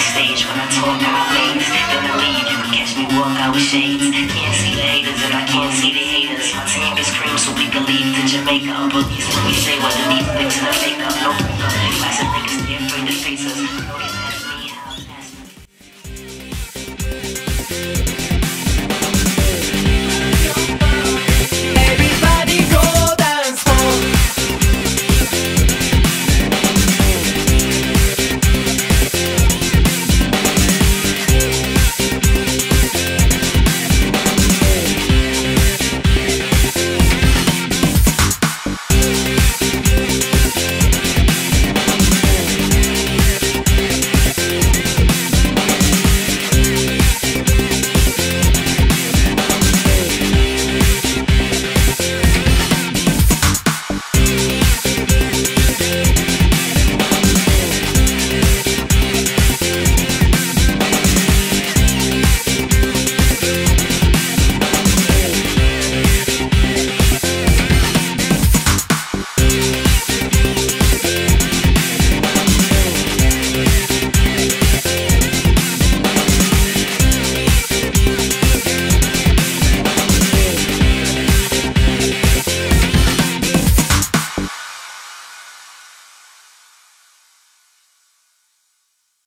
the stage when I talk out things. In the lead, you can catch me walk out with shades. Can't see the haters and I can't see the haters. My team is cream so we can leave to Jamaica when we say what the needs, things in the makeup, no breakup Classic niggas,